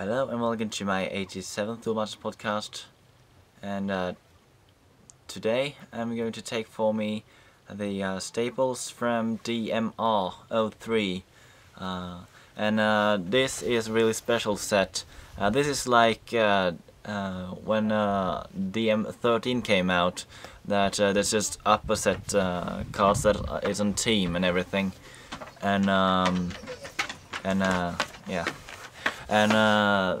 Hello and welcome to my 87th Duel Masters podcast. And uh, today I'm going to take for me the uh, staples from DMR03 uh, and uh, this is a really special set. Uh, this is like uh, when DM13 came out that there's just opposite cards that is on team and everything. And um, and yeah and uh,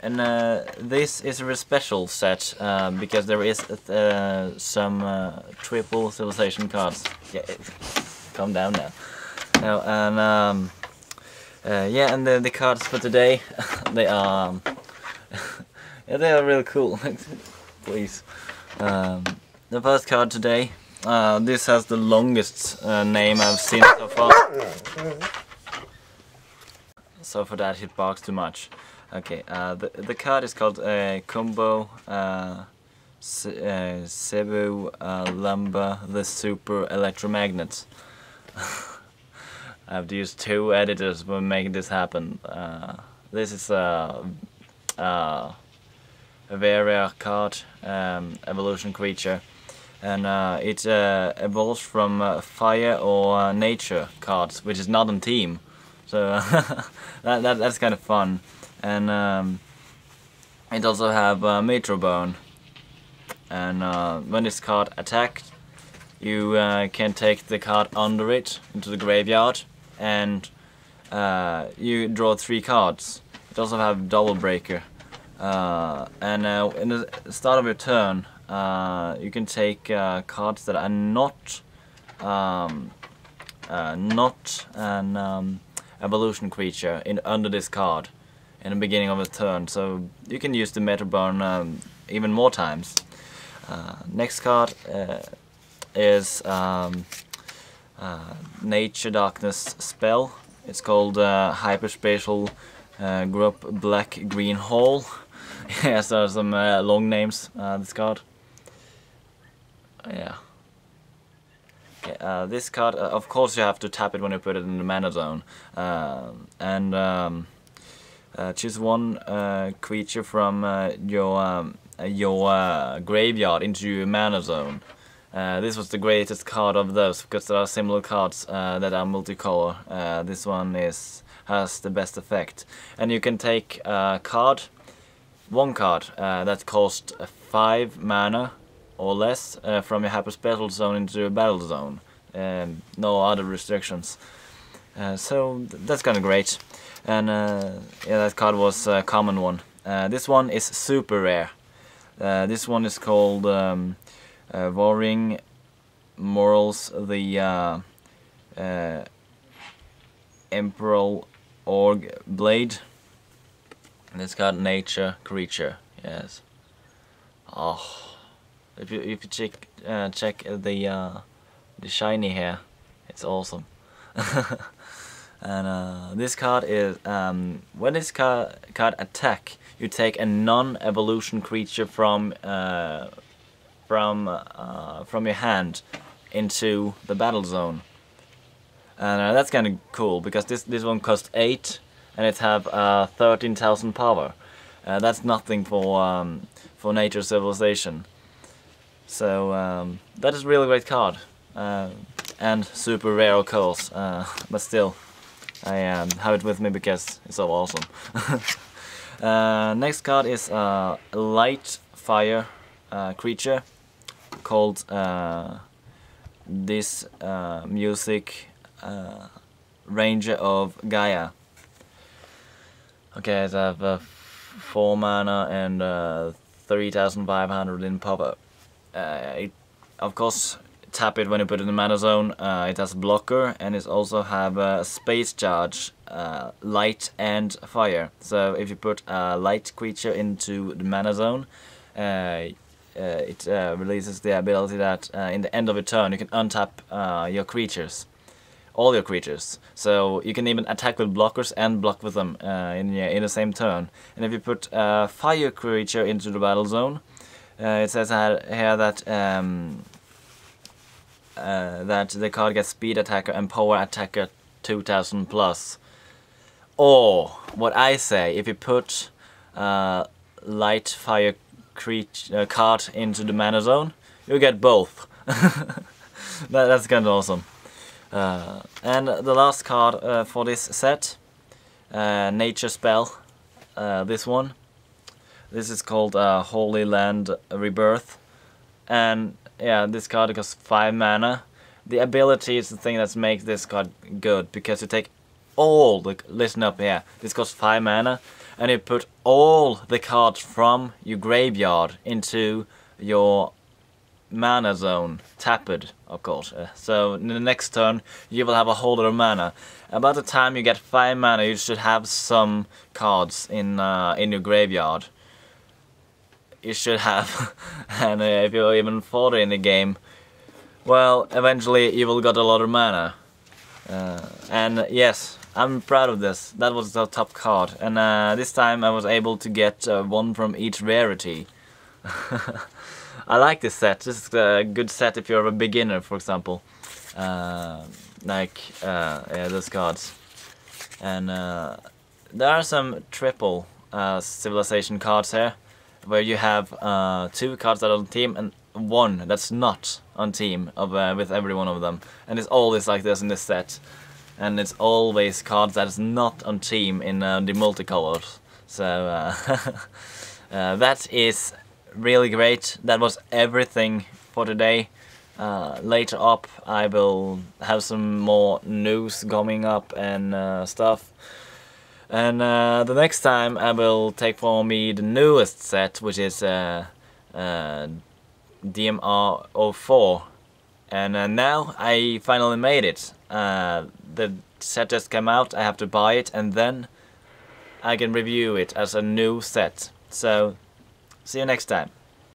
and uh, this is a very special set uh, because there is uh, some uh, triple civilization cards. Yeah, calm down now. No, and um, uh, yeah, and the, the cards for today, they are um, yeah, they are really cool. Please, um, the first card today. this has the longest name I've seen so far so for that it barks too much. Okay, uh, the, the card is called uh, Combo uh, uh, Cebu uh, Lumber the Super Electromagnet. I have to use two editors for making this happen. Uh, this is a, a, very rare card, um, evolution creature, and it evolves from fire or nature cards, which is not on team. So that, that, that's kind of fun. And um, it also have uh, Meteorburn. And uh, when this card attacked, you uh, can take the card under it into the graveyard and uh, you draw three cards. It also have Double Breaker. Uh, and uh, in the start of your turn, uh, you can take cards that are not um, not an um, evolution creature in under this card in the beginning of a turn so you can use the Meteorburn um, even more times. Uh, next card uh, is um, uh, Nature Darkness spell. It's called uh, Hyperspatial uh, Group Black Green Hole. yes, there are some uh, long names this card. Yeah. Uh, this card, uh, of course you have to tap it when you put it in the mana zone. Uh, and um, uh, choose one uh, creature from your um, your graveyard into your mana zone. this was the greatest card of those because there are similar cards that are multicolor. this one is has the best effect. And you can take a card, one card that costs 5 mana or less uh, from your hyperspatial zone into a battle zone. Um, no other restrictions. Uh, so th that's kind of great. And uh, yeah, that card was a common one. Uh, this one is super rare. Uh, this one is called um, Warring Morals, the Emperor Org Blade. And it's got Nature Creature, yes. Oh. If you if you check uh, check the uh, the shiny here, it's awesome. and uh, this card is um, when this card card attack, you take a non-evolution creature from uh, from uh, from your hand into the battle zone. And uh, that's kind of cool because this this one costs eight, and it have thirteen thousand power. that's nothing for um, for nature civilization. So um, that is a really great card. Uh, and super rare of course, uh, but still I um, have it with me because it's so awesome. uh, next card is a light fire uh, creature called uh, this uh, music Ranger of Gaia. Okay, I have 4 mana and 3500 in power it, of course tap it when you put it in the mana zone. Uh, it has blocker and it also have a space charge, uh, light and fire. So if you put a light creature into the mana zone, uh, uh it uh, releases the ability that uh, in the end of a turn you can untap your creatures. All your creatures. So you can even attack with blockers and block with them in, in the same turn. And if you put a fire creature into the battle zone, uh, it says here that um, uh, that the card gets speed attacker and power attacker 2000 plus. Or, what I say, if you put uh, light fire creature uh, card into the mana zone, you get both. that, that's kind of awesome. Uh, and the last card uh, for this set, uh, Nature Spell, this one. This is called uh, Holy Land Rebirth. And yeah, this card costs 5 mana. The ability is the thing that makes this card good, because you take all the... Listen up, yeah. This costs 5 mana, and you put all the cards from your graveyard into your mana zone, tapped, of course. Uh, so in the next turn, you will have a lot of mana. About the time you get 5 mana, you should have some cards in uh, in your graveyard. You should have, and uh, if you're even further in the game, well, eventually you will get a lot of mana. Uh, and yes, I'm proud of this. That was the top card. And uh, this time I was able to get uh, one from each rarity. I like this set. This is a good set if you're a beginner, for example. Uh, like, uh, yeah, those cards. And there are some triple uh, civilization cards here, where you have uh, two cards that are on team and one that's not on team of uh, with every one of them. And it's always like this in this set. And it's always cards that is not on team in uh, the multicolors. So uh, uh, that is really great. That was everything for today. Uh, later up I will have some more news coming up and stuff. And uh, the next time I will take for me the newest set, which is uh, uh, DMR 04. And uh, now I finally made it. the set just came out, I have to buy it, and then I can review it as a new set. So See you next time.